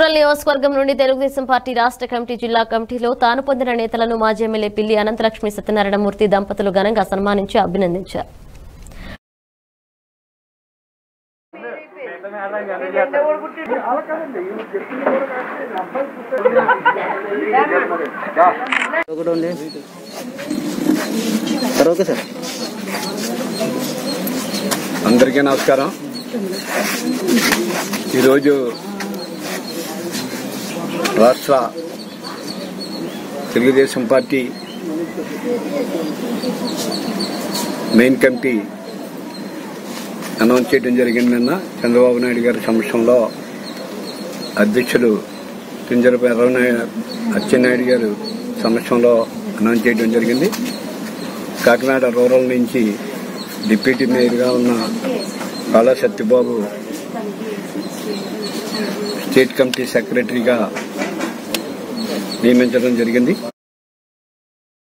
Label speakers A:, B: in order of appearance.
A: Rural నియోజకవర్గం నుండి Telugu Desam party రాష్ట్ర కమిటీ జిల్లా కమిటీలో తాను పొందిన నేతలను మాజీ ఎమ్మెల్యే పిల్లి అనంతలక్ష్మి సత్యనారాయణమూర్తి దంపతులు ఘనంగా సన్మానించి అభినందించారు.
B: అందరికీ నమస్కారం. ఈరోజు రాష్ట్ర Telugu Desam party main committee announce చేయడం జరిగింది నిన్న. చంద్రబాబు నాయుడు గారి సమక్షంలో అధ్యక్షులు పింజరపు ఎర్రనాయుడు అచ్చెన్నాయుడు గారు సమక్షంలో అనౌన్స్ చేయడం జరిగింది. కాకినాడ రూరల్ నుంచి డిప్యూటీ మేయర్గా ఉన్న కాళా సత్యబాబు స్టేట్ కమిటీ సెక్రటరీగా నియమించడం జరిగింది.